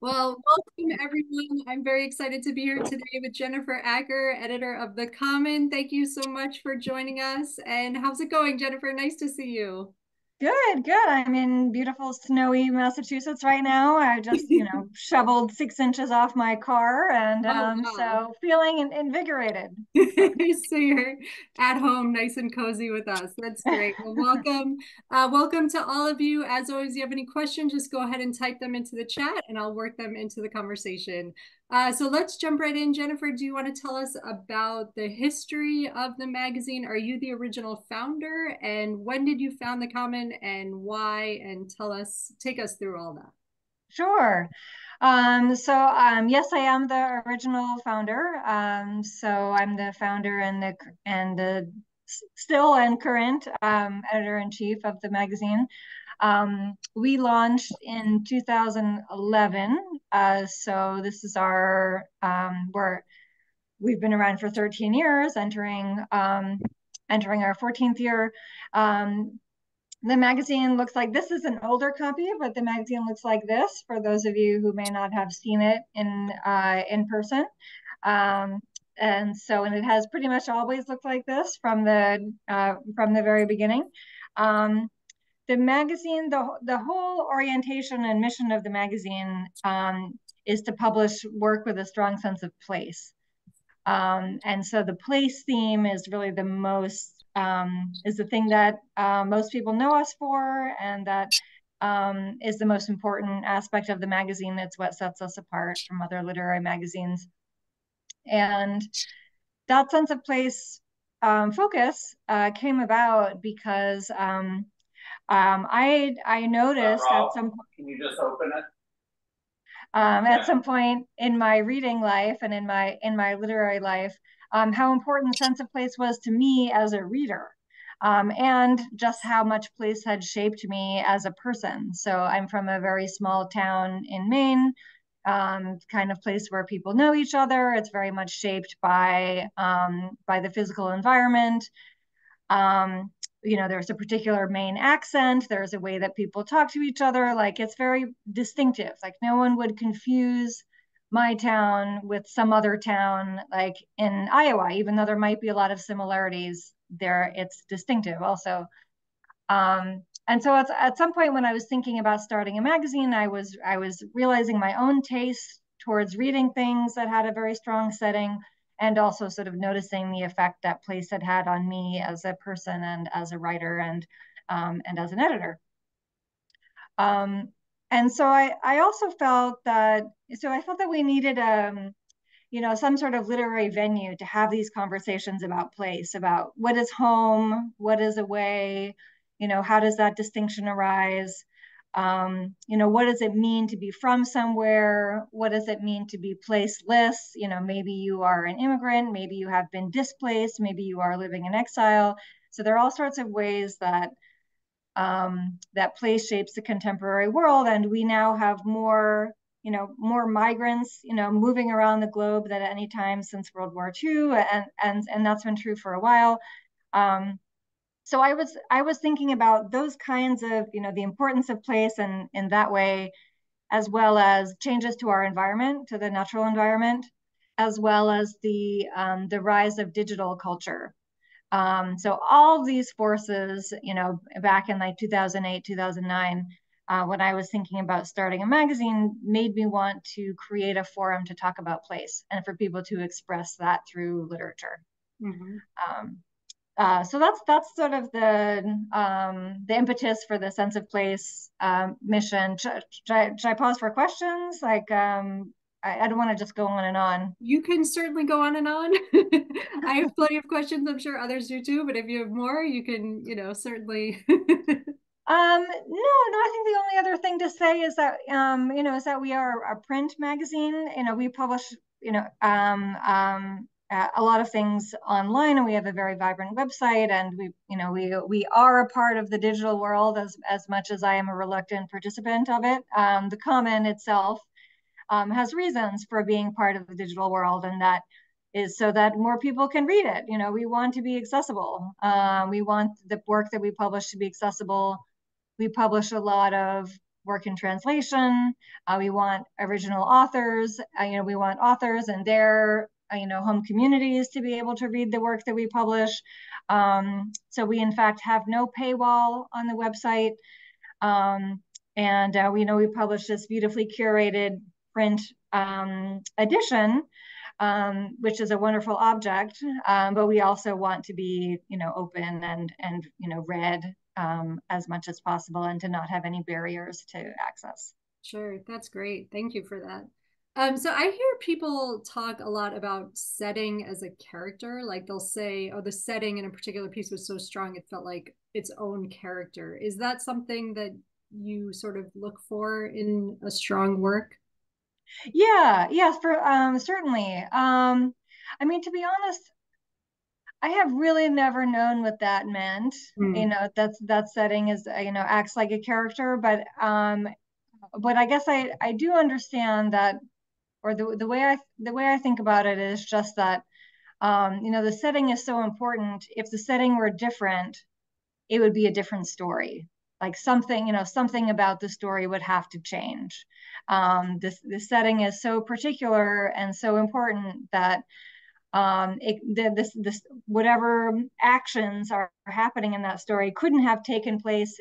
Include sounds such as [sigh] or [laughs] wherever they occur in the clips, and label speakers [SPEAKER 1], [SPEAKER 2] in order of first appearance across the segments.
[SPEAKER 1] Well, welcome everyone. I'm very excited to be here today with Jennifer Acker, editor of The Common. Thank you so much for joining us. And how's it going, Jennifer? Nice to see you.
[SPEAKER 2] Good, good. I'm in beautiful snowy Massachusetts right now. I just, you know, [laughs] shoveled six inches off my car and
[SPEAKER 1] Oh,
[SPEAKER 2] um,
[SPEAKER 1] wow.
[SPEAKER 2] so feeling invigorated. [laughs]
[SPEAKER 1] so you're at home, nice and cozy with us. That's great. Well, welcome. [laughs] Uh, welcome to all of you. As always, if you have any questions, just go ahead and type them into the chat and I'll work them into the conversation. Uh, so let's jump right in. Jennifer, do you want to tell us about the history of the magazine? Are you the original founder? And when did you found the Common and why? And tell us, take us through all that.
[SPEAKER 2] Sure. Um, so um, yes, I am the original founder. Um, so I'm the founder and the and the still and current um, editor in chief of the magazine. Um, we launched in 2011. Uh, so this is our um, we're we've been around for 13 years, entering um, entering our 14th year. Um, the magazine looks like this is an older copy, but the magazine looks like this for those of you who may not have seen it in uh, in person. Um, and so, and it has pretty much always looked like this from the uh, from the very beginning. Um, the magazine, the the whole orientation and mission of the magazine um, is to publish work with a strong sense of place. Um, and so the place theme is really the most um, is the thing that uh, most people know us for, and that um, is the most important aspect of the magazine. It's what sets us apart from other literary magazines. And that sense of place um, focus uh, came about because um, I I noticed uh, at some
[SPEAKER 3] point. Can you just open it?
[SPEAKER 2] Um, yeah. At some point in my reading life and in my in my literary life, um, how important sense of place was to me as a reader. Um, and just how much place had shaped me as a person. So I'm from a very small town in Maine, um, kind of place where people know each other. It's very much shaped by um, by the physical environment. Um, you know, there's a particular Maine accent. There's a way that people talk to each other. Like it's very distinctive. Like no one would confuse my town with some other town, like in Iowa, even though there might be a lot of similarities there, it's distinctive also. Um, and so at, at some point when I was thinking about starting a magazine, I was I was realizing my own taste towards reading things that had a very strong setting and also sort of noticing the effect that place had had on me as a person and as a writer and um, and as an editor. Um, and so I, I also felt that so I felt that we needed um, you know some sort of literary venue to have these conversations about place, about what is home, what is away, you know, how does that distinction arise? Um, you know what does it mean to be from somewhere? What does it mean to be placeless? You know maybe you are an immigrant maybe you have been displaced maybe you are living in exile. So there are all sorts of ways that um, that place shapes the contemporary world. And we now have more you know more migrants you know moving around the globe than at any time since world war ii and and and that's been true for a while. Um, so I was I was thinking about those kinds of you know the importance of place and in that way, as well as changes to our environment, to the natural environment, as well as the um, the rise of digital culture. Um, so all these forces, you know, back in like 2008, 2009, uh, when I was thinking about starting a magazine, made me want to create a forum to talk about place and for people to express that through literature. Mm-hmm. Um, uh, so that's that's sort of the um, the impetus for the sense of place um, mission. Should, should, I, should, I, pause for questions? Like, um, I, I, don't want to just go on and on.
[SPEAKER 1] You can certainly go on and on. [laughs] I have plenty of questions. I'm sure others do too. But if you have more, you can, you know, certainly. [laughs]
[SPEAKER 2] um, no, no. I think the only other thing to say is that, um, you know, is that we are a print magazine. You know, we publish, you know, um, um, uh, a lot of things online and we have a very vibrant website and we you know we we are a part of the digital world as as much as i am a reluctant participant of it um, the common itself um, has reasons for being part of the digital world and that is so that more people can read it you know we want to be accessible um, we want the work that we publish to be accessible we publish a lot of work in translation. Uh, we want original authors. Uh, you know, we want authors and their you know home communities to be able to read the work that we publish. Um, so we in fact have no paywall on the website. Um, and uh, we know we publish this beautifully curated print um, edition, um, which is a wonderful object. Um, but we also want to be, you know, open and and you know read um, as much as possible, and to not have any barriers to access.
[SPEAKER 1] Sure, that's great. Thank you for that. Um, so I hear people talk a lot about setting as a character. Like they'll say, "Oh, the setting in a particular piece was so strong it felt like its own character." Is that something that you sort of look for in a strong work?
[SPEAKER 2] Yeah, yes, for um certainly. Um I mean to be honest, I have really never known what that meant. Mm. You know, that's that setting is you know acts like a character, but um but I guess I I do understand that or the the way I the way I think about it is just that um you know the setting is so important. If the setting were different, it would be a different story. Like something you know something about the story would have to change. Um, this the setting is so particular and so important that um, it, the, this this whatever actions are happening in that story couldn't have taken place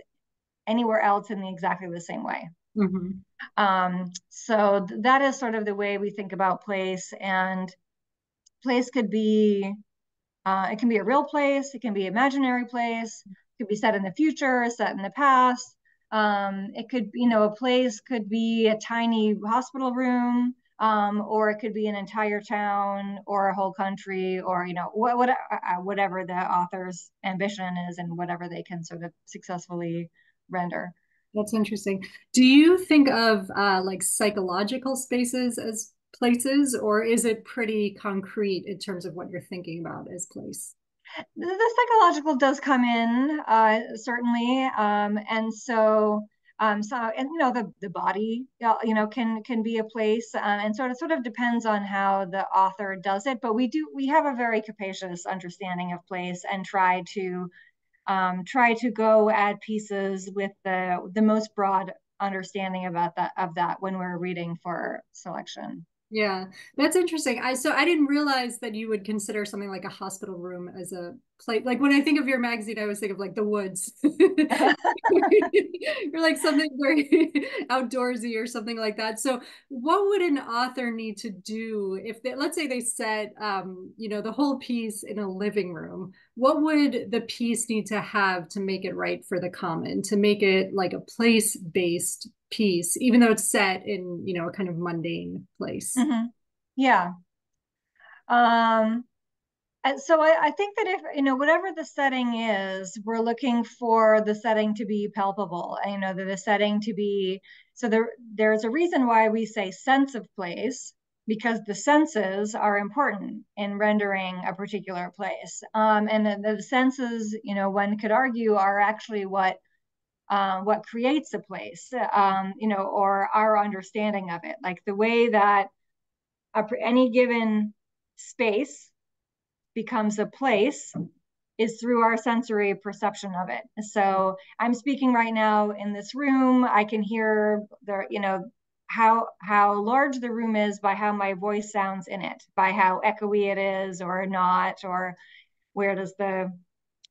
[SPEAKER 2] anywhere else in the, exactly the same way mm-hmm. um, so th- that is sort of the way we think about place and place could be uh, it can be a real place it can be imaginary place it could be set in the future, set in the past. Um, it could, you know, a place could be a tiny hospital room, um, or it could be an entire town, or a whole country, or you know, what, what, uh, whatever the author's ambition is, and whatever they can sort of successfully render.
[SPEAKER 1] That's interesting. Do you think of uh, like psychological spaces as places, or is it pretty concrete in terms of what you're thinking about as place?
[SPEAKER 2] the psychological does come in uh, certainly um, and so um, so and you know the the body uh, you know can can be a place um, and so it sort of depends on how the author does it but we do we have a very capacious understanding of place and try to um, try to go add pieces with the the most broad understanding about that of that when we're reading for selection
[SPEAKER 1] yeah, that's interesting. I so I didn't realize that you would consider something like a hospital room as a place. Like when I think of your magazine, I always think of like the woods. [laughs] or like something very [laughs] outdoorsy or something like that. So what would an author need to do if they let's say they set um, you know, the whole piece in a living room? What would the piece need to have to make it right for the common, to make it like a place-based piece, even though it's set in, you know, a kind of mundane place.
[SPEAKER 2] Mm-hmm. Yeah. Um, so I, I, think that if you know whatever the setting is, we're looking for the setting to be palpable. You know, the, the setting to be so there. There's a reason why we say sense of place because the senses are important in rendering a particular place. Um, and the, the senses, you know, one could argue are actually what uh, what creates a place, um, you know, or our understanding of it. Like the way that a, any given space becomes a place is through our sensory perception of it. So I'm speaking right now in this room. I can hear the, you know, how how large the room is by how my voice sounds in it, by how echoey it is or not, or where does the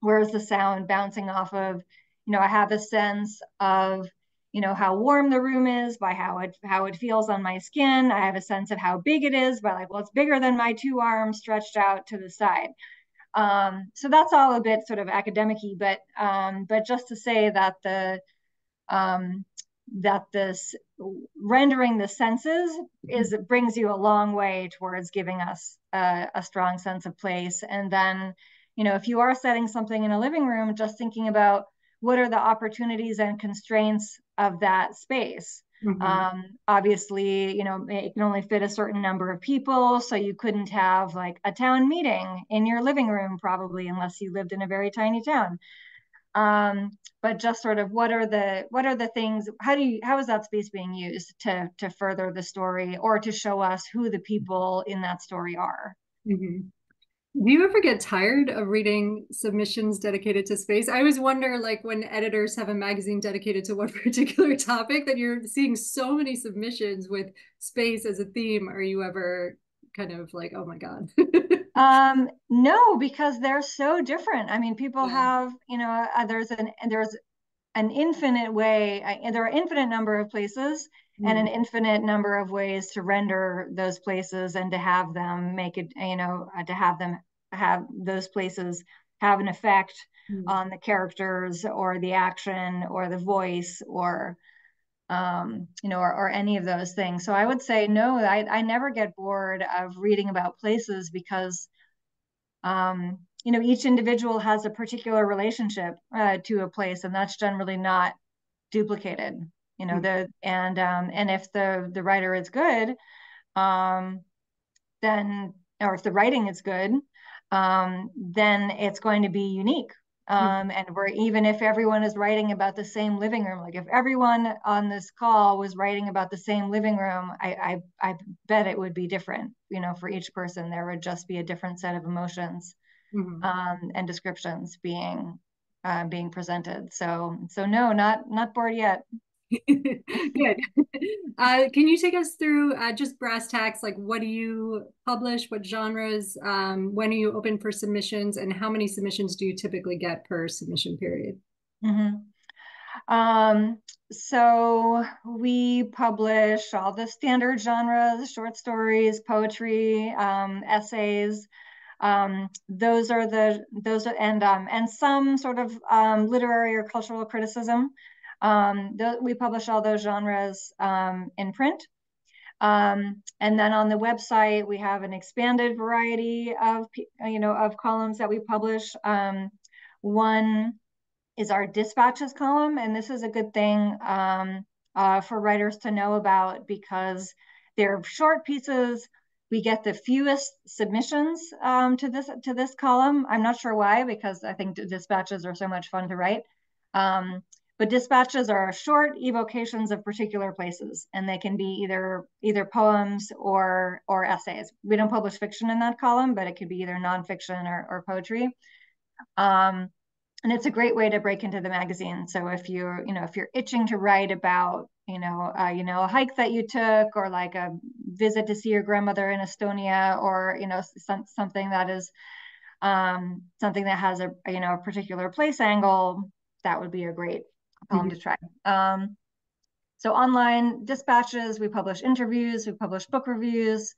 [SPEAKER 2] where is the sound bouncing off of you know, I have a sense of, you know, how warm the room is by how it how it feels on my skin. I have a sense of how big it is by like, well, it's bigger than my two arms stretched out to the side. Um, so that's all a bit sort of academicy, but um, but just to say that the um, that this rendering the senses is it brings you a long way towards giving us a, a strong sense of place. And then, you know, if you are setting something in a living room, just thinking about what are the opportunities and constraints of that space mm-hmm. um, obviously you know it can only fit a certain number of people so you couldn't have like a town meeting in your living room probably unless you lived in a very tiny town um, but just sort of what are the what are the things how do you how is that space being used to to further the story or to show us who the people in that story are
[SPEAKER 1] mm-hmm. Do you ever get tired of reading submissions dedicated to space? I always wonder, like, when editors have a magazine dedicated to one [laughs] particular topic, that you're seeing so many submissions with space as a theme. Are you ever kind of like, oh my God? [laughs]
[SPEAKER 2] um, no, because they're so different. I mean, people yeah. have, you know, uh, there's an there's an infinite way, uh, there are infinite number of places and an infinite number of ways to render those places and to have them make it, you know, uh, to have them have those places have an effect mm. on the characters or the action or the voice or um, you know, or, or, any of those things. So I would say no. I, I never get bored of reading about places because, um, you know, each individual has a particular relationship uh, to a place, and that's generally not duplicated. You know, mm-hmm. the and um, and if the the writer is good, um, then or if the writing is good, um, then it's going to be unique. Hmm. Um, and we're even if everyone is writing about the same living room, like if everyone on this call was writing about the same living room, I, I, I bet it would be different. You know, for each person, there would just be a different set of emotions mm-hmm. um, and descriptions being uh, being presented. So, so no, not not bored yet.
[SPEAKER 1] Good. Uh, can you take us through uh, just brass tacks? Like, what do you publish? What genres? Um, when are you open for submissions? And how many submissions do you typically get per submission period?
[SPEAKER 2] Mm-hmm. Um, so we publish all the standard genres: short stories, poetry, um, essays. Um, those are the those are, and um, and some sort of um, literary or cultural criticism. Um, we publish all those genres um, in print. Um, and then on the website, we have an expanded variety of, you know, of columns that we publish. Um, one is our dispatches column, and this is a good thing um, uh, for writers to know about because they're short pieces. We get the fewest submissions um, to this to this column. I'm not sure why, because I think dispatches are so much fun to write. Um, but dispatches are short evocations of particular places, and they can be either either poems or or essays. We don't publish fiction in that column, but it could be either nonfiction or, or poetry. Um, and it's a great way to break into the magazine. So if you're, you know, if you're itching to write about, you know, uh, you know, a hike that you took, or like a visit to see your grandmother in Estonia, or you know, some, something that is um, something that has a, you know, a particular place angle, that would be a great column mm-hmm. to try. Um, so online dispatches, we publish interviews, we publish book reviews.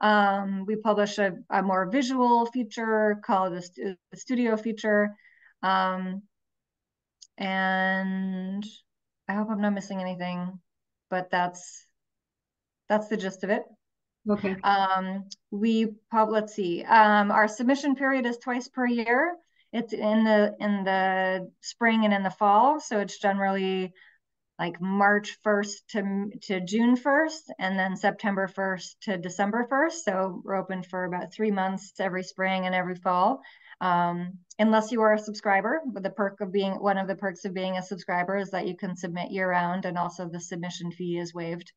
[SPEAKER 2] Um, we publish a, a, more visual feature called the, st the studio feature. Um, and I hope I'm not missing anything, but that's that's the gist of it.
[SPEAKER 1] Okay.
[SPEAKER 2] Um, we pub. Let's see. Um, our submission period is twice per year. It's in the in the spring and in the fall, so it's generally like March 1st to, to June 1st, and then September 1st to December 1st. So we're open for about three months every spring and every fall. Um, unless you are a subscriber, but the perk of being one of the perks of being a subscriber is that you can submit year round, and also the submission fee is waived.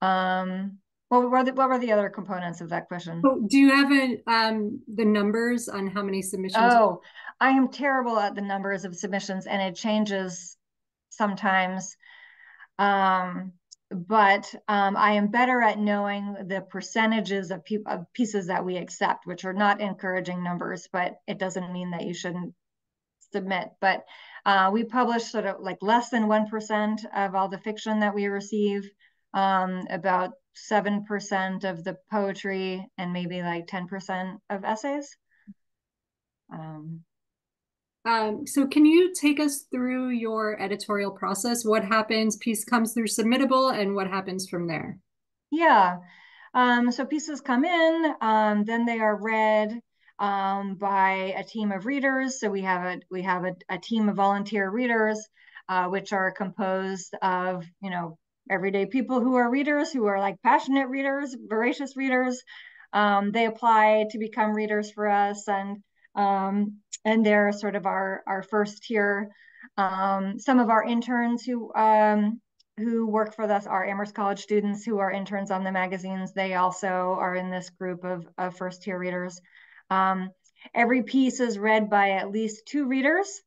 [SPEAKER 2] Um, what were the, what were the other components of that question?
[SPEAKER 1] Oh, do you have a, um, the numbers on how many submissions?
[SPEAKER 2] Oh, I am terrible at the numbers of submissions, and it changes sometimes. Um, but um, I am better at knowing the percentages of, pe of, pieces that we accept, which are not encouraging numbers, but it doesn't mean that you shouldn't submit. But uh, we publish sort of like less than 1% of all the fiction that we receive, um, about 7% of the poetry and maybe like 10% of essays.
[SPEAKER 1] Um, um, so can you take us through your editorial process? What happens, piece comes through submittable and what happens from there?
[SPEAKER 2] Yeah, um, so pieces come in, um, then they are read um, by a team of readers. So we have a we have a, a team of volunteer readers, uh, which are composed of you know everyday people who are readers, who are like passionate readers, voracious readers. Um, they apply to become readers for us, and um, and they're sort of our our first tier. Um, some of our interns who um, who work for us are Amherst College students who are interns on the magazines. They also are in this group of, of first tier readers. Um, every piece is read by at least two readers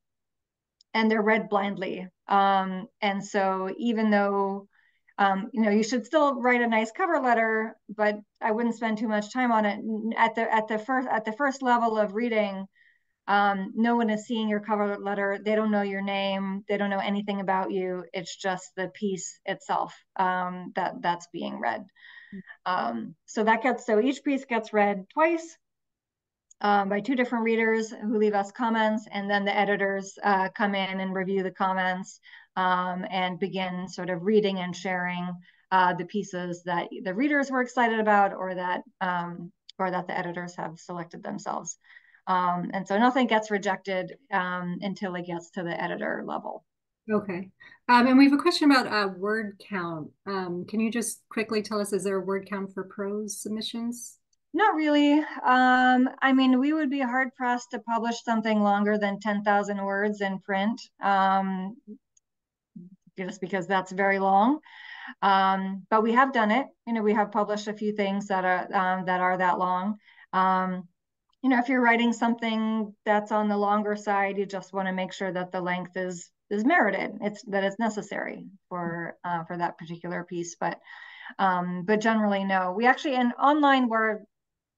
[SPEAKER 2] and they're read blindly. Um, and so even though um, you know, you should still write a nice cover letter, but I wouldn't spend too much time on it. At the at the first at the first level of reading, um, no one is seeing your cover letter. They don't know your name. They don't know anything about you. It's just the piece itself um, that that's being read. Um, so that gets so each piece gets read twice um, by two different readers who leave us comments, and then the editors uh, come in and review the comments um, and begin sort of reading and sharing uh, the pieces that the readers were excited about or that um, or that the editors have selected themselves. Um, and so nothing gets rejected um, until it gets to the editor level.
[SPEAKER 1] Okay. Um, and we have a question about uh, word count. Um, can you just quickly tell us, is there a word count for prose submissions?
[SPEAKER 2] Not really. Um, I mean, we would be hard pressed to publish something longer than 10,000 words in print, um, just because that's very long. Um, but we have done it. You know, we have published a few things that are um, that are that long. Um, you know, if you're writing something that's on the longer side, you just want to make sure that the length is is merited. It's that it's necessary for uh, for that particular piece. But um, but generally, no. We actually in online where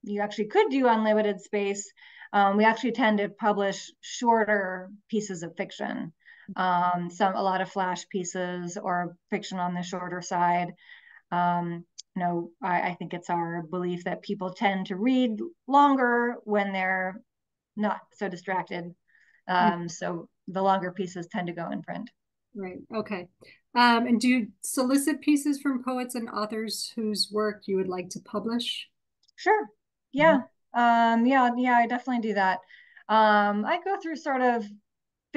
[SPEAKER 2] you actually could do unlimited space. Um, we actually tend to publish shorter pieces of fiction, um, some a lot of flash pieces or fiction on the shorter side. Um, you know, I, I think it's our belief that people tend to read longer when they're not so distracted. Um, mm. So the longer pieces tend to go in print.
[SPEAKER 1] Right. Okay. Um, and do you solicit pieces from poets and authors whose work you would like to publish?
[SPEAKER 2] Sure. Yeah. Mm-hmm. Um, yeah. Yeah. I definitely do that. Um, I go through sort of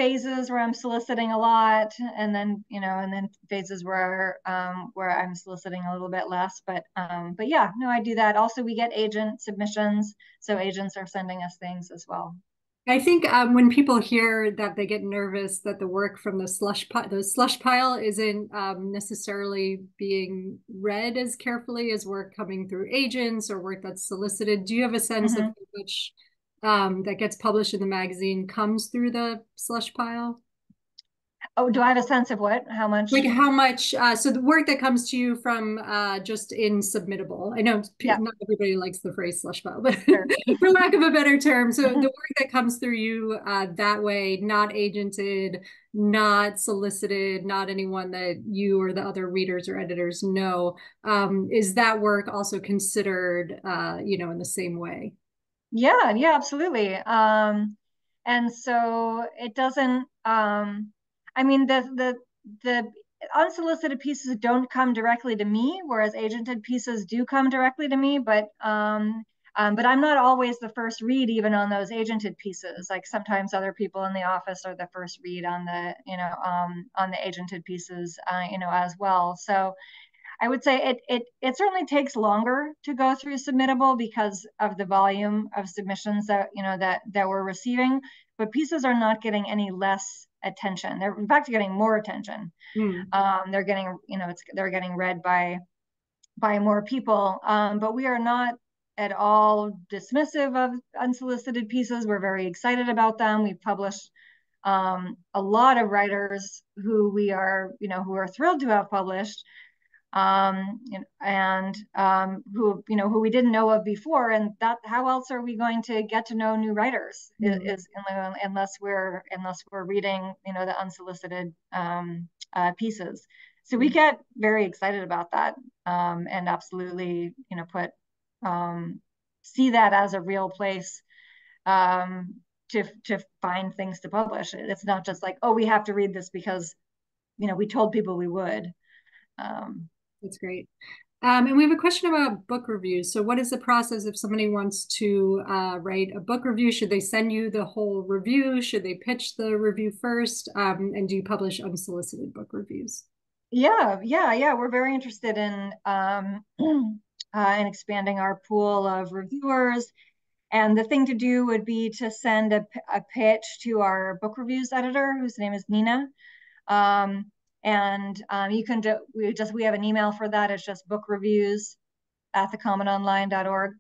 [SPEAKER 2] phases where I'm soliciting a lot, and then you know, and then phases where um, where I'm soliciting a little bit less. But um, but yeah, no, I do that. Also, we get agent submissions, so agents are sending us things as well.
[SPEAKER 1] I think um, when people hear that they get nervous that the work from the slush pile, the slush pile isn't um, necessarily being read as carefully as work coming through agents or work that's solicited. Do you have a sense mm-hmm. of which um, that gets published in the magazine comes through the slush pile?
[SPEAKER 2] Oh, do I have a sense of what? How much?
[SPEAKER 1] Like how much? Uh, so the work that comes to you from uh, just in submittable. I know yeah. not everybody likes the phrase slush pile, but sure. [laughs] for lack of a better term, so mm-hmm. the work that comes through you uh, that way, not agented, not solicited, not anyone that you or the other readers or editors know, um, is that work also considered, uh, you know, in the same way?
[SPEAKER 2] Yeah, yeah, absolutely. Um, and so it doesn't. Um, I mean, the the the unsolicited pieces don't come directly to me, whereas agented pieces do come directly to me. But um, um, but I'm not always the first read, even on those agented pieces. Like sometimes other people in the office are the first read on the you know um, on the agented pieces, uh, you know, as well. So I would say it, it, it certainly takes longer to go through submittable because of the volume of submissions that, you know, that, that we're receiving, but pieces are not getting any less attention. They're in fact getting more attention. Mm. Um, they're getting, you know, it's, they're getting read by, by more people. Um, but we are not at all dismissive of unsolicited pieces. We're very excited about them. We've published um, a lot of writers who we are, you know, who are thrilled to have published um, and um, who you know who we didn't know of before, and that how else are we going to get to know new writers? Mm-hmm. Is, unless we're unless we're reading you know the unsolicited um, uh, pieces. So we mm-hmm. get very excited about that, um, and absolutely you know put um, see that as a real place um, to to find things to publish. It's not just like oh we have to read this because you know we told people we would. Um,
[SPEAKER 1] that's great. Um, and we have a question about book reviews. So, what is the process if somebody wants to uh, write a book review? Should they send you the whole review? Should they pitch the review first? Um, and do you publish unsolicited book reviews?
[SPEAKER 2] Yeah, yeah, yeah. We're very interested in um, [clears throat] uh, in expanding our pool of reviewers. And the thing to do would be to send a, a pitch to our book reviews editor, whose name is Nina. Um, And um, you can do, we just, we have an email for that. It's just book reviews at thecommononline.org.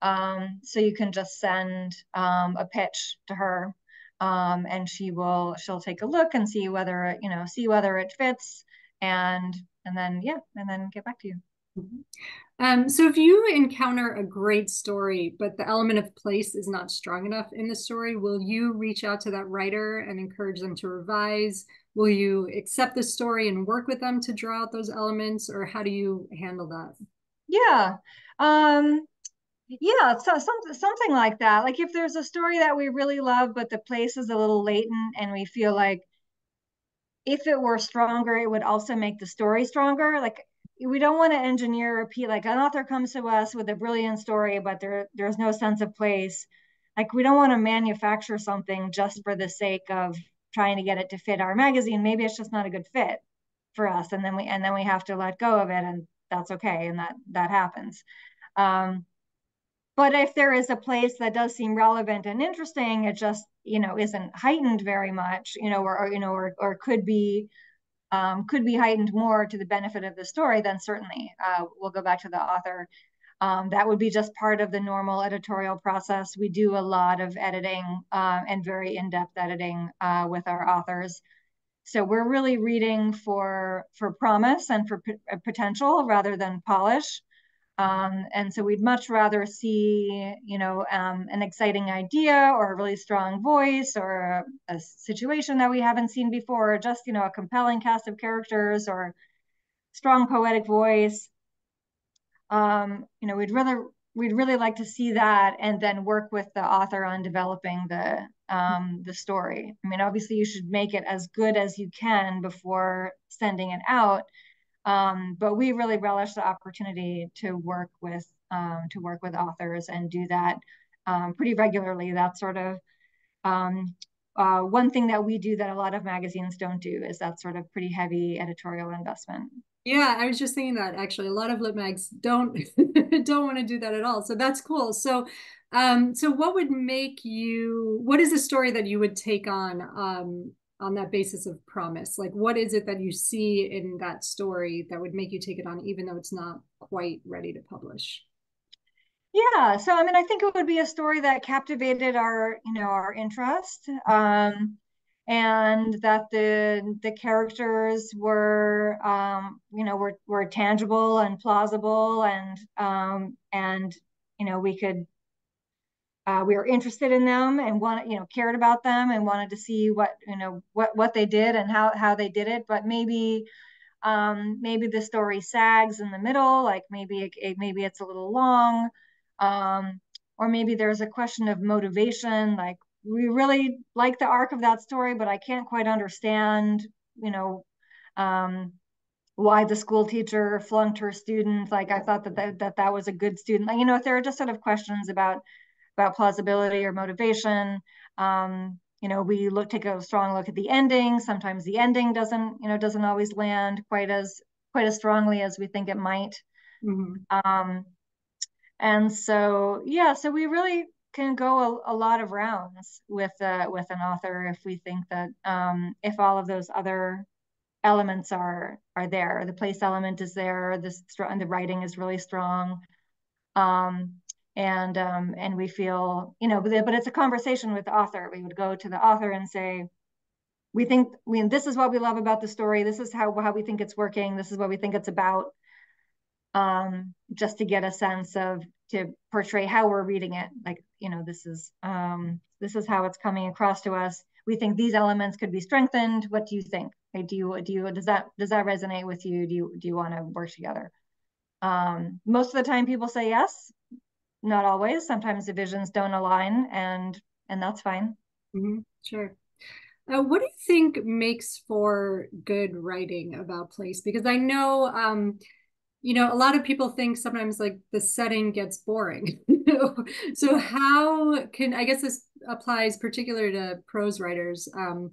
[SPEAKER 2] Um, so you can just send um, a pitch to her um, and she will, she'll take a look and see whether, you know, see whether it fits and, and then, yeah, and then get back to you.
[SPEAKER 1] Mm-hmm. Um, so if you encounter a great story, but the element of place is not strong enough in the story, will you reach out to that writer and encourage them to revise? Will you accept the story and work with them to draw out those elements, or how do you handle that?
[SPEAKER 2] Yeah. Um, yeah, so some, something like that. Like if there's a story that we really love, but the place is a little latent and we feel like if it were stronger, it would also make the story stronger. Like we don't want to engineer a piece like an author comes to us with a brilliant story but there there's no sense of place like we don't want to manufacture something just for the sake of trying to get it to fit our magazine maybe it's just not a good fit for us and then we and then we have to let go of it and that's okay and that that happens um, but if there is a place that does seem relevant and interesting it just you know isn't heightened very much you know or, or you know or, or could be um, could be heightened more to the benefit of the story, then certainly uh, we'll go back to the author. Um, that would be just part of the normal editorial process. We do a lot of editing uh, and very in-depth editing uh, with our authors. So we're really reading for for promise and for potential rather than polish. Um, and so we'd much rather see, you know, um, an exciting idea or a really strong voice or a, a, situation that we haven't seen before, or just, you know, a compelling cast of characters or strong poetic voice. Um, you know, we'd rather we'd really like to see that and then work with the author on developing the um, the story. I mean, obviously, you should make it as good as you can before sending it out um, but we really relish the opportunity to work with um, to work with authors and do that um, pretty regularly. That's sort of um, uh, one thing that we do that a lot of magazines don't do is that sort of pretty heavy editorial investment.
[SPEAKER 1] Yeah, I was just thinking that actually a lot of lit mags don't [laughs] don't want to do that at all. So that's cool. So um so what would make you what is a story that you would take on um on that basis of promise like what is it that you see in that story that would make you take it on even though it's not quite ready to publish
[SPEAKER 2] yeah so i mean i think it would be a story that captivated our you know our interest um and that the the characters were um you know were were tangible and plausible and um and you know we could uh, we were interested in them and wanted, you know, cared about them and wanted to see what, you know, what what they did and how how they did it. But maybe, um, maybe the story sags in the middle, like maybe it, it maybe it's a little long, um, or maybe there's a question of motivation. Like we really like the arc of that story, but I can't quite understand, you know, um, why the school teacher flunked her student. Like I thought that that that, that was a good student. Like, you know, if there are just sort of questions about about plausibility or motivation. Um, you know, we look take a strong look at the ending. Sometimes the ending doesn't, you know, doesn't always land quite as quite as strongly as we think it might. Mm-hmm. Um, and so, yeah, so we really can go a, a lot of rounds with uh, with an author if we think that um, if all of those other elements are are there, the place element is there, the and the writing is really strong. Um, and um, and we feel you know but, it's a conversation with the author. We would go to the author and say we think we this is what we love about the story. This is how how we think it's working. This is what we think it's about. Um, just to get a sense of to portray how we're reading it like you know this is um, this is how it's coming across to us we think these elements could be strengthened what do you think do you do you does that does that resonate with you do you do you want to work together um, most of the time people say yes not always. Sometimes the visions don't align, and and that's fine.
[SPEAKER 1] Mm-hmm. Sure. Uh, what do you think makes for good writing about place? Because I know, um, you know, a lot of people think sometimes like the setting gets boring. [laughs] so how can I guess this applies particular to prose writers? Um,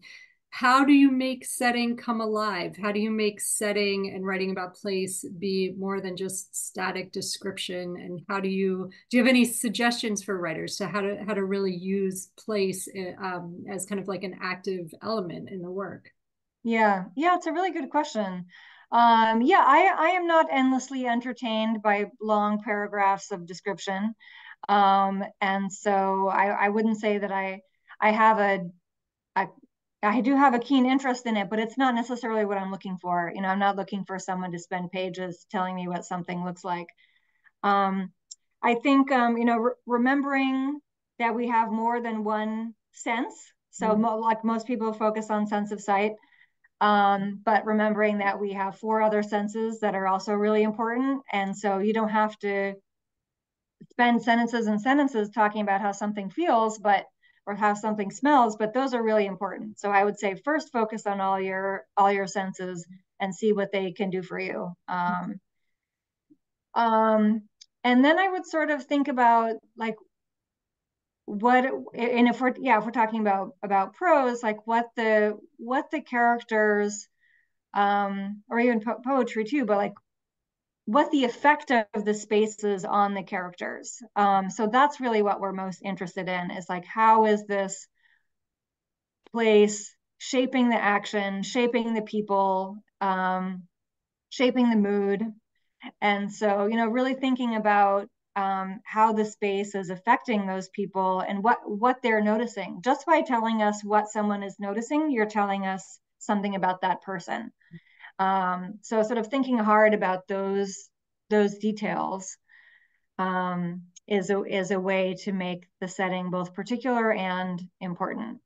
[SPEAKER 1] how do you make setting come alive? How do you make setting and writing about place be more than just static description? And how do you do you have any suggestions for writers to how to how to really use place eh, um, as kind of like an active element in the work?
[SPEAKER 2] Yeah, yeah, it's a really good question. Um, yeah, I, I am not endlessly entertained by long paragraphs of description. Um, and so I, I wouldn't say that I I have a, a I do have a keen interest in it, but it's not necessarily what I'm looking for. You know, I'm not looking for someone to spend pages telling me what something looks like. Um, I think um, you know, re remembering that we have more than one sense. So, mm -hmm. like most people focus on sense of sight, um, but remembering that we have four other senses that are also really important. And so you don't have to spend sentences and sentences talking about how something feels, but or how something smells, but those are really important. So I would say first focus on all your all your senses and see what they can do for you. Um, um, and then I would sort of think about like what and if we're yeah if we're talking about about prose like what the what the characters um or even po poetry too but like what the effect of the spaces on the characters. Um so that's really what we're most interested in is like how is this place shaping the action shaping the people um shaping the mood? And so you know really thinking about um, how the space is affecting those people and what what they're noticing. Just by telling us what someone is noticing, you're telling us something about that person. Um, so sort of thinking hard about those those details um, is a is a way to make the setting both particular and important.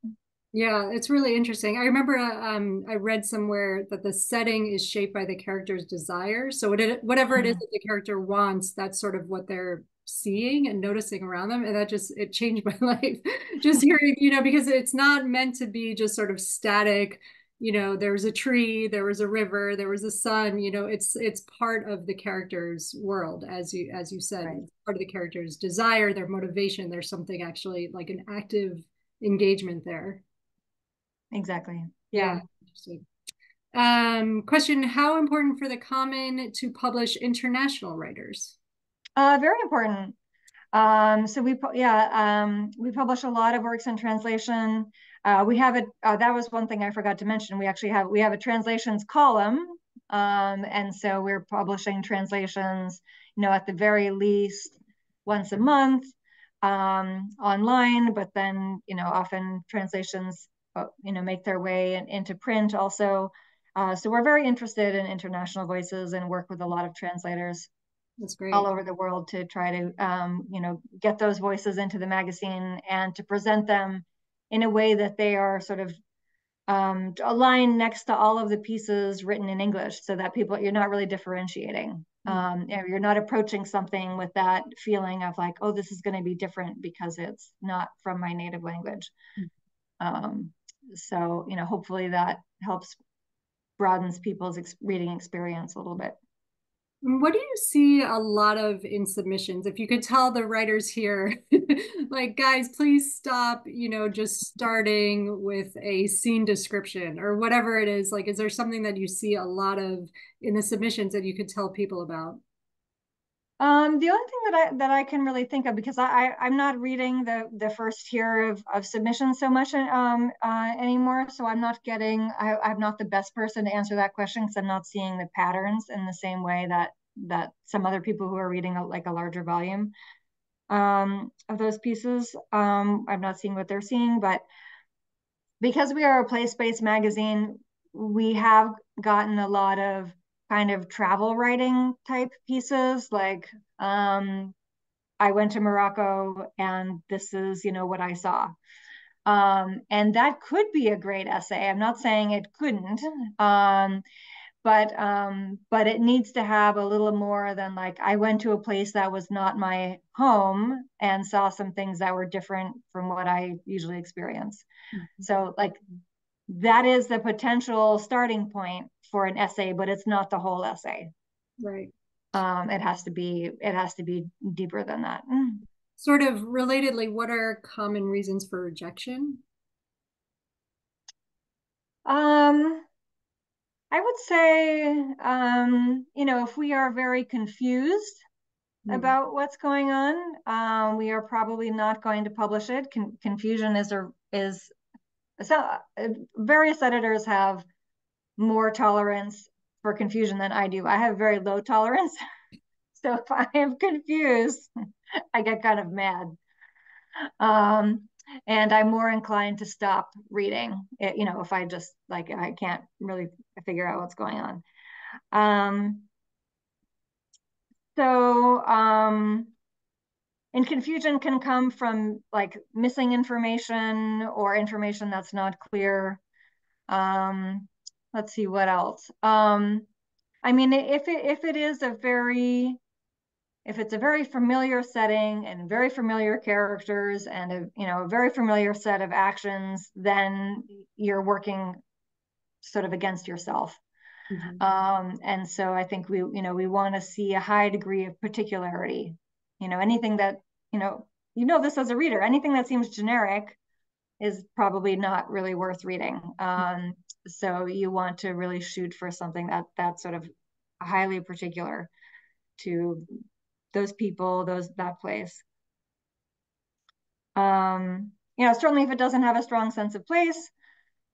[SPEAKER 1] Yeah, it's really interesting. I remember uh, um, I read somewhere that the setting is shaped by the character's desire. So whatever it is mm-hmm. that the character wants, that's sort of what they're seeing and noticing around them. And that just, it changed [laughs] my life. just hearing, you know, because it's not meant to be just sort of static, you know, there was a tree, there was a river, there was a sun, you know, it's, it's part of the character's world, as you, as you said, right. part of the character's desire, their motivation, there's something actually like an active engagement there.
[SPEAKER 2] Exactly.
[SPEAKER 1] Yeah. Um, question, how important for the Common to publish international writers?
[SPEAKER 2] Uh, very important. Um, so we, yeah, um, we publish a lot of works in translation. Uh, we have a, uh, that was one thing I forgot to mention. We actually have, we have a translations column. Um, and so we're publishing translations, you know, at the very least once a month um, online, but then, you know, often translations you know, make their way in, into print also. Uh, so we're very interested in international voices and work with a lot of translators
[SPEAKER 1] That's great.
[SPEAKER 2] all over the world to try to, um, you know, get those voices into the magazine and to present them in a way that they are sort of um, aligned next to all of the pieces written in English so that people, you're not really differentiating. Mm-hmm. Um, you know, you're not approaching something with that feeling of like, oh, this is going to be different because it's not from my native language. Mm-hmm. Um, so you know hopefully that helps broadens people's ex reading experience a little bit.
[SPEAKER 1] What do you see a lot of in submissions? If you could tell the writers here [laughs] like guys please stop you know just starting with a scene description or whatever it is like is there something that you see a lot of in the submissions that you could tell people about
[SPEAKER 2] um, the only thing that I that I can really think of because I, I am not reading the the first tier of, of submissions so much um, uh, anymore, so I'm not getting I, I'm not the best person to answer that question because I'm not seeing the patterns in the same way that that some other people who are reading a, like a larger volume um, of those pieces. Um, I'm not seeing what they're seeing, but because we are a place-based magazine, we have gotten a lot of kind of travel writing type pieces like um, i went to morocco and this is you know what i saw. Um, and that could be a great essay. I'm not saying it couldn't um, but um, but it needs to have a little more than like i went to a place that was not my home and saw some things that were different from what i usually experience. Mm-hmm. so like that is the potential starting point for an essay, but it's not the whole essay.
[SPEAKER 1] Right.
[SPEAKER 2] Um, it has to be it has to be deeper than that.
[SPEAKER 1] Sort of relatedly, what are common reasons for rejection?
[SPEAKER 2] Um, I would say, um, you know, if we are very confused mm. about what's going on, um, we are probably not going to publish it. Con- confusion is a is so uh, various editors have more tolerance for confusion than I do. I have very low tolerance. [laughs] so if I am confused, [laughs] I get kind of mad. Um, and I'm more inclined to stop reading. It, you know, if I just like I can't really figure out what's going on. Um, so um, and confusion can come from like missing information or information that's not clear. Um, let's see what else. Um, I mean, if it if it is a very if it's a very familiar setting and very familiar characters and a you know a very familiar set of actions, then you're working sort of against yourself. Mm-hmm. Um, and so I think we you know we want to see a high degree of particularity. You know, anything that you know you know this as a reader, anything that seems generic is probably not really worth reading. Um, so you want to really shoot for something that that's sort of highly particular to those people, those that place. Um, you know, certainly if it doesn't have a strong sense of place,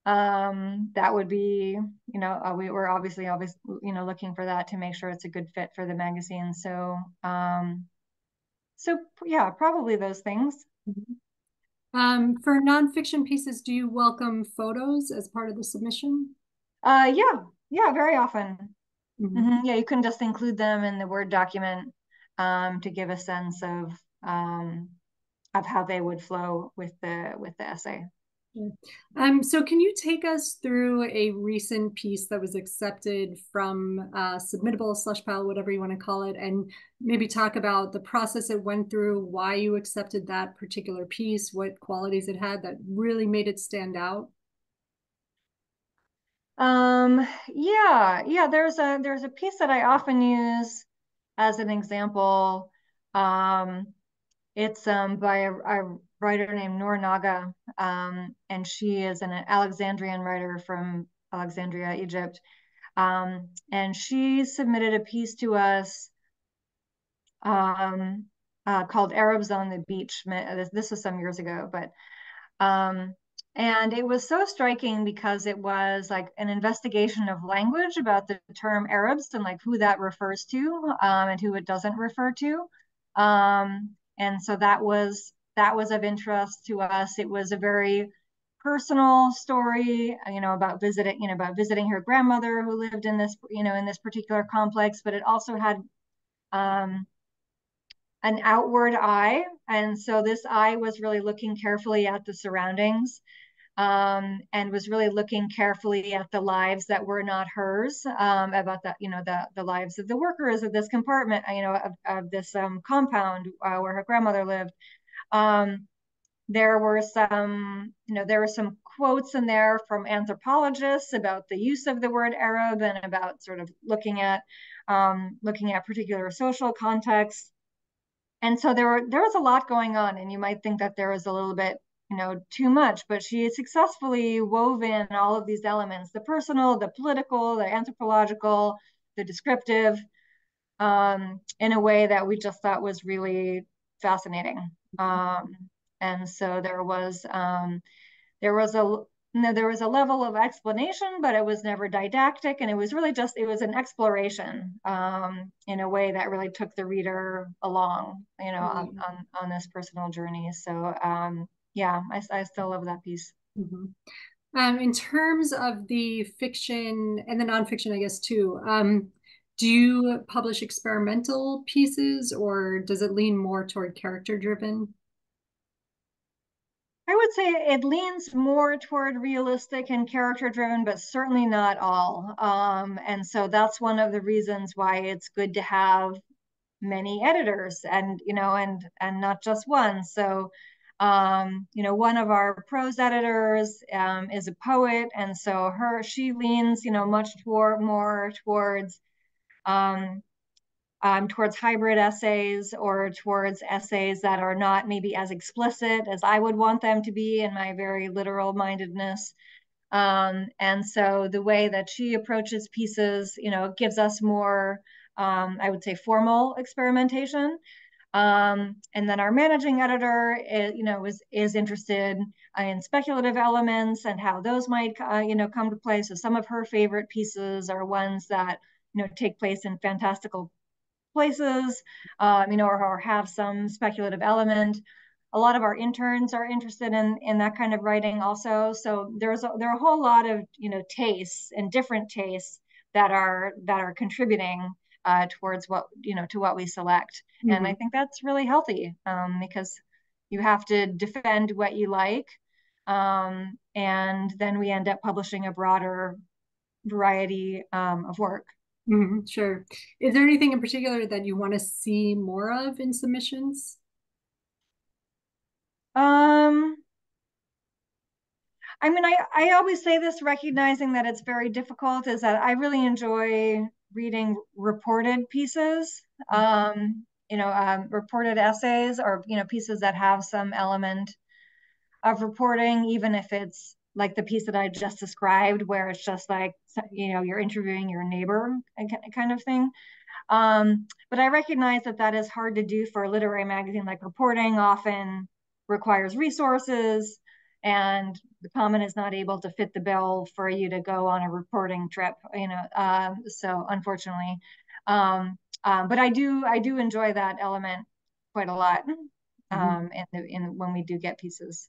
[SPEAKER 2] um, that would be, you know, uh, we were obviously always, you know, looking for that to make sure it's a good fit for the magazine. So, um, so yeah, probably those things.
[SPEAKER 1] Mm-hmm. Um, for nonfiction pieces, do you welcome photos as part of the submission?
[SPEAKER 2] Uh, yeah, yeah, very often. Mm-hmm. Mm-hmm. Yeah, you can just include them in the Word document um, to give a sense of um, of how they would flow with the with the essay.
[SPEAKER 1] Um, so can you take us through a recent piece that was accepted from uh, Submittable, Slushpile, whatever you want to call it, and maybe talk about the process it went through, why you accepted that particular piece, what qualities it had that really made it stand out?
[SPEAKER 2] Um, yeah, yeah, there's a there's a piece that I often use as an example. Um, it's um, by a, a writer named Noor Naga, um, and she is an Alexandrian writer from Alexandria, Egypt. Um, and she submitted a piece to us um, uh, called Arabs on the Beach. This, this was some years ago, but um, and it was so striking because it was like an investigation of language about the term Arabs and like who that refers to um, and who it doesn't refer to. Um, and so that was that was of interest to us. It was a very personal story, you know, about visiting, you know, about visiting her grandmother who lived in this, you know, in this particular complex, but it also had um, an outward eye. And so this eye was really looking carefully at the surroundings um, and was really looking carefully at the lives that were not hers, um, about the, you know, the, the lives of the workers of this compartment, you know, of, of this um, compound uh, where her grandmother lived. Um, there were some, you know, there were some quotes in there from anthropologists about the use of the word Arab and about sort of looking at um, looking at particular social contexts. And so there were there was a lot going on, and you might think that there was a little bit, you know, too much, but she successfully wove in all of these elements: the personal, the political, the anthropological, the descriptive, um, in a way that we just thought was really fascinating. Um, and so there was um, there was a no, there was a level of explanation, but it was never didactic, and it was really just it was an exploration um, in a way that really took the reader along, you know, mm-hmm. on, on, on this personal journey. So um, yeah, I, I still love that piece.
[SPEAKER 1] Mm-hmm. Um, in terms of the fiction and the nonfiction, I guess too. Um, do you publish experimental pieces or does it lean more toward character driven?
[SPEAKER 2] I would say it leans more toward realistic and character driven, but certainly not all. Um, and so that's one of the reasons why it's good to have many editors and, you know, and, and not just one. So, um, you know, one of our prose editors um, is a poet. And so her, she leans, you know, much toward more towards um, um, towards hybrid essays or towards essays that are not maybe as explicit as I would want them to be in my very literal mindedness. Um, and so the way that she approaches pieces, you know, gives us more, um, I would say, formal experimentation. Um, and then our managing editor, is, you know, is is interested in speculative elements and how those might, uh, you know, come to play. So some of her favorite pieces are ones that you know take place in fantastical places, um, you know, or, or have some speculative element. A lot of our interns are interested in in that kind of writing also. So there's a, there are a whole lot of you know tastes and different tastes that are that are contributing uh, towards what you know to what we select. Mm-hmm. and i think that's really healthy um, because you have to defend what you like um, and then we end up publishing a broader variety um, of work
[SPEAKER 1] mm-hmm, sure. Is there anything in particular that you want to see more of in submissions?
[SPEAKER 2] Um, I mean, I, I always say this recognizing that it's very difficult is that I really enjoy reading reported pieces, um, you know, um, reported essays or, you know, pieces that have some element of reporting, even if it's like the piece that I just described, where it's just like, you know, you're interviewing your neighbor kind of thing. Um, but I recognize that that is hard to do for a literary magazine like reporting often requires resources and the common is not able to fit the bill for you to go on a reporting trip you know um, so unfortunately um, um, but i do i do enjoy that element quite a lot mm-hmm. um, in, the, in when we do get pieces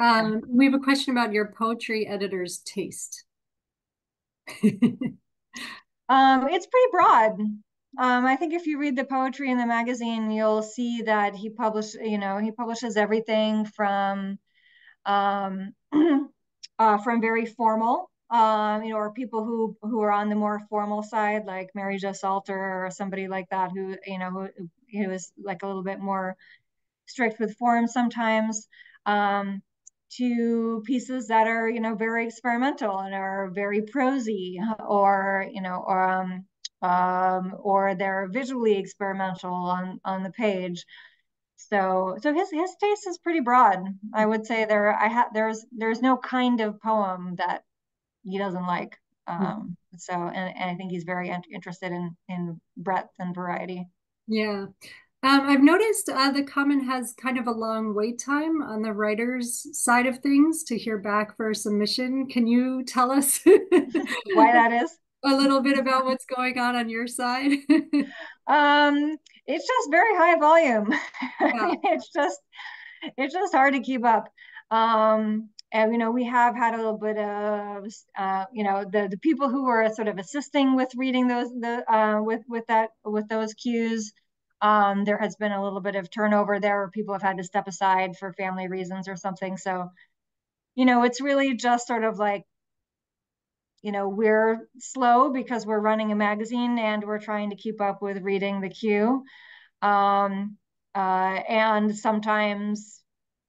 [SPEAKER 1] um, we have a question about your poetry editor's taste [laughs]
[SPEAKER 2] um, it's pretty broad um, I think if you read the poetry in the magazine, you'll see that he published, you know, he publishes everything from um, [clears throat] uh, from very formal, um, you know, or people who who are on the more formal side, like Mary Jo Salter or somebody like that, who you know, who, who is like a little bit more strict with form sometimes. Um, to pieces that are you know very experimental and are very prosy or you know or um, um, or they're visually experimental on on the page. So so his his taste is pretty broad. I would say there I have there's there's no kind of poem that he doesn't like. Um, so and, and I think he's very interested in in breadth and variety.
[SPEAKER 1] Yeah. Um, I've noticed uh, the Common has kind of a long wait time on the writer's side of things to hear back for a submission. Can you tell us [laughs]
[SPEAKER 2] why that is?
[SPEAKER 1] a little bit about what's going on on your side? [laughs]
[SPEAKER 2] um, it's just very high volume. Yeah. [laughs] it's just it's just hard to keep up. Um, and you know we have had a little bit of uh, you know the the people who were sort of assisting with reading those the uh, with with that with those queues. Um, there has been a little bit of turnover there where people have had to step aside for family reasons or something. So, you know, it's really just sort of like you know, we're slow because we're running a magazine and we're trying to keep up with reading the queue. Um, uh, and sometimes,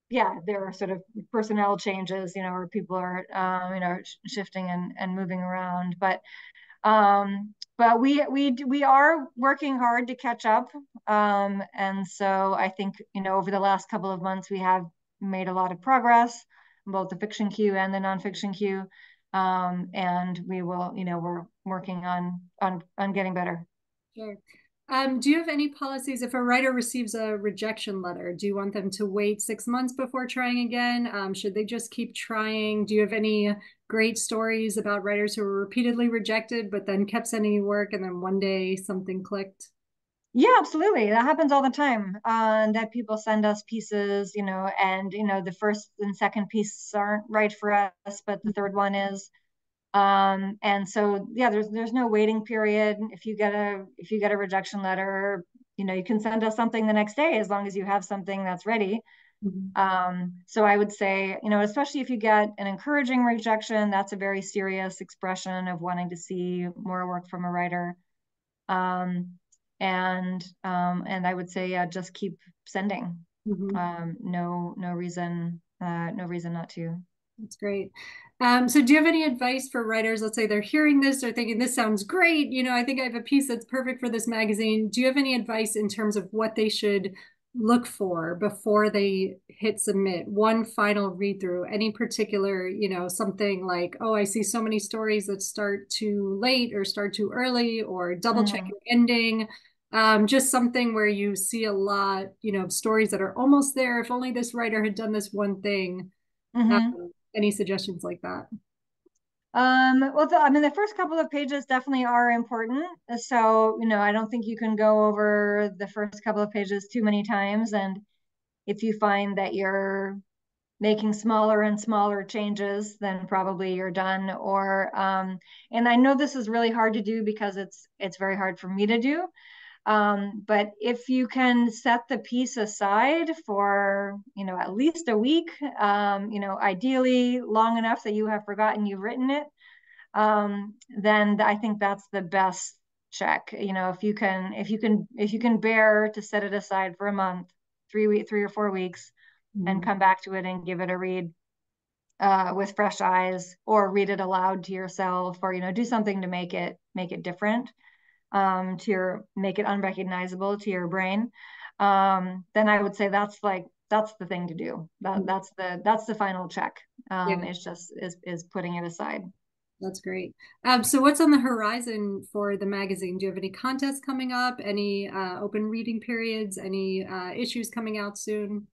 [SPEAKER 2] yeah, there are sort of personnel changes, you know, where people are, um, you know, sh shifting and, and moving around. But um, but we we we are working hard to catch up. Um, and so I think, you know, over the last couple of months, we have made a lot of progress, both the fiction queue and the nonfiction queue um, and we will, you know, we're working on on on getting better.
[SPEAKER 1] Sure. Um, do you have any policies if a writer receives a rejection letter? Do you want them to wait six months before trying again? Um, should they just keep trying? Do you have any great stories about writers who were repeatedly rejected but then kept sending you work and then one day something clicked?
[SPEAKER 2] Yeah, absolutely. That happens all the time. Uh, that people send us pieces, you know, and you know the first and second pieces aren't right for us, but the third one is. Um, and so yeah, there's there's no waiting period. If you get a if you get a rejection letter, you know, you can send us something the next day as long as you have something that's ready. Mm-hmm. Um, so I would say, you know, especially if you get an encouraging rejection, that's a very serious expression of wanting to see more work from a writer. Um, and um, and I would say yeah, just keep sending. Mm-hmm. Um, no no reason uh, no reason not to.
[SPEAKER 1] That's great. Um, so do you have any advice for writers? Let's say they're hearing this, they're thinking this sounds great. You know, I think I have a piece that's perfect for this magazine. Do you have any advice in terms of what they should look for before they hit submit? One final read through, any particular, you know, something like, oh, I see so many stories that start too late or start too early or double check your ending um, just something where you see a lot, you know, stories that are almost there. If only this writer had done this one thing. Mm-hmm. Um, any suggestions like that?
[SPEAKER 2] Um, well, the, I mean, the first couple of pages definitely are important. So, you know, I don't think you can go over the first couple of pages too many times. And if you find that you're making smaller and smaller changes, then probably you're done. Or, um, and I know this is really hard to do because it's it's very hard for me to do. Um, but if you can set the piece aside for, you know, at least a week, um, you know, ideally long enough that you have forgotten you've written it, um, then I think that's the best check. You know, if you can, if you can, if you can bear to set it aside for a month, three week, three or four weeks, mm-hmm. and come back to it and give it a read uh, with fresh eyes, or read it aloud to yourself, or you know, do something to make it make it different um, to your make it unrecognizable to your brain, um, then I would say that's like that's the thing to do. That mm-hmm. that's the that's the final check. Um, yeah. It's just is is putting it aside.
[SPEAKER 1] That's great. Um, so what's on the horizon for the magazine? Do you have any contests coming up? Any uh, open reading periods? Any uh, issues coming out soon?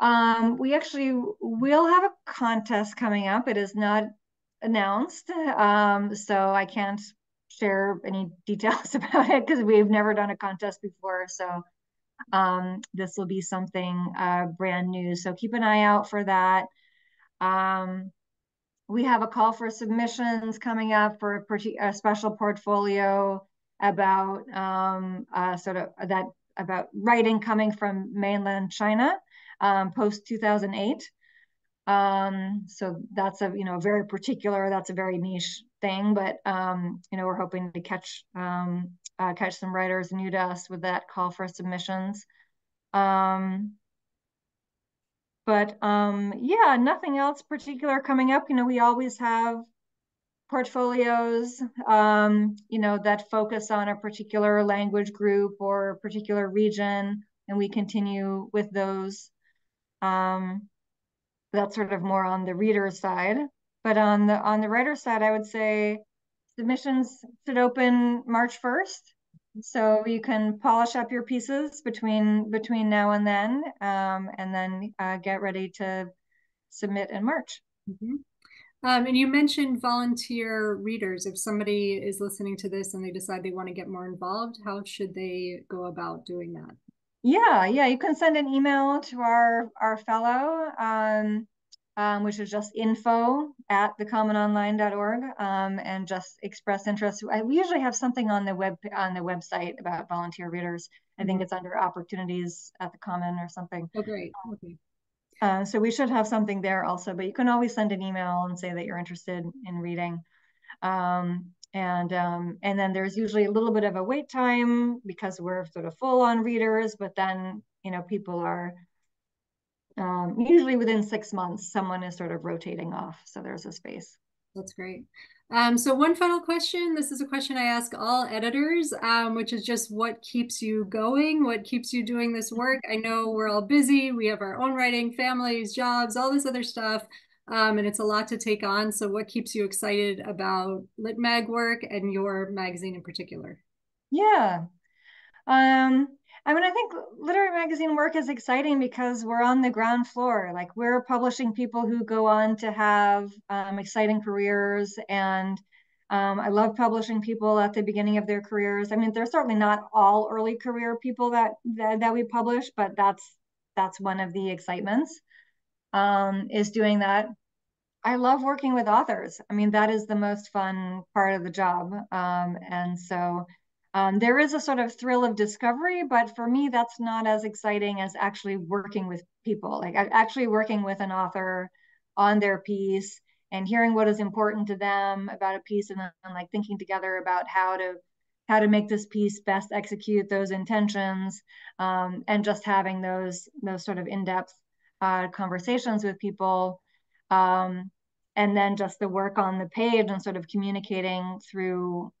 [SPEAKER 2] Um, we actually will have a contest coming up. It is not announced, um, so I can't share any details [laughs] about it because we've never done a contest before. So um, this will be something uh, brand new. So keep an eye out for that. Um, we have a call for submissions coming up for a, a special portfolio about um, uh, sort of that about writing coming from mainland China um, post 2008. Um, so that's a you know very particular that's a very niche thing, but um, you know, we're hoping to catch um, uh, catch some writers new to us with that call for submissions. Um, but um, yeah, nothing else particular coming up. You know, we always have portfolios, um, you know, that focus on a particular language group or a particular region, and we continue with those. Um, that's sort of more on the reader side. But on the on the writer side, I would say submissions should open March 1st. So you can polish up your pieces between between now and then, um, and then uh, get ready to submit in March.
[SPEAKER 1] Mm-hmm. Um, and you mentioned volunteer readers. If somebody is listening to this and they decide they want to get more involved, how should they go about doing that?
[SPEAKER 2] Yeah, yeah, you can send an email to our our fellow. Um, um, which is just info at thecommononline.org um, and just express interest. we usually have something on the web on the website about volunteer readers. I think mm-hmm. it's under opportunities at the Common or something.
[SPEAKER 1] Oh, great. Okay.
[SPEAKER 2] Uh, so we should have something there also, but you can always send an email and say that you're interested in reading. Um, and um, and then there's usually a little bit of a wait time because we're sort of full on readers, but then you know people are um, usually within six months, someone is sort of rotating off. So there's a space.
[SPEAKER 1] That's great. Um, so one final question. This is a question I ask all editors, um, which is just what keeps you going? What keeps you doing this work? I know we're all busy. We have our own writing, families, jobs, all this other stuff. Um, and it's a lot to take on. So what keeps you excited about Lit Mag work and your magazine in particular?
[SPEAKER 2] Yeah. Um, I mean, I think literary magazine work is exciting because we're on the ground floor. Like we're publishing people who go on to have um, exciting careers, and um, I love publishing people at the beginning of their careers. I mean, they're certainly not all early career people that that, that we publish, but that's that's one of the excitements um, is doing that. I love working with authors. I mean, that is the most fun part of the job, um, and so um, there is a sort of thrill of discovery, but for me, that's not as exciting as actually working with people, like actually working with an author on their piece and hearing what is important to them about a piece and then like thinking together about how to how to make this piece best execute those intentions um, and just having those those sort of in-depth uh, conversations with people um, and then just the work on the page and sort of communicating through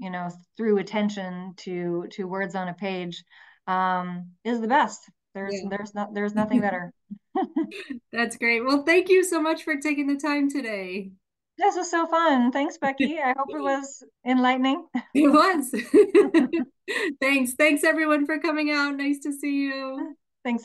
[SPEAKER 2] you know through attention to to words on a page um, is the best there's yeah. there's not there's nothing better [laughs] [laughs]
[SPEAKER 1] that's great well thank you so much for taking the time today
[SPEAKER 2] This was so fun. Thanks, [laughs] Becky. I hope it was enlightening.
[SPEAKER 1] It was. Thanks. Thanks, everyone, for coming out. Nice to see you.
[SPEAKER 2] Thanks, everyone.